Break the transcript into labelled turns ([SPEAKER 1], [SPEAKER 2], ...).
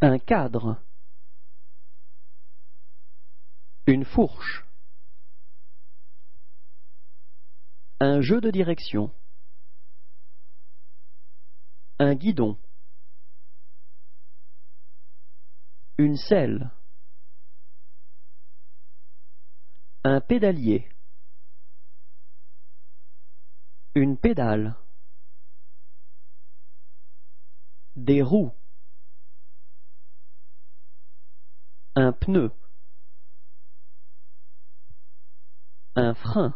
[SPEAKER 1] Un cadre. Une fourche. Un jeu de direction. Un guidon. Une selle. Un pédalier. Une pédale. Des roues. Un pneu. Un frein.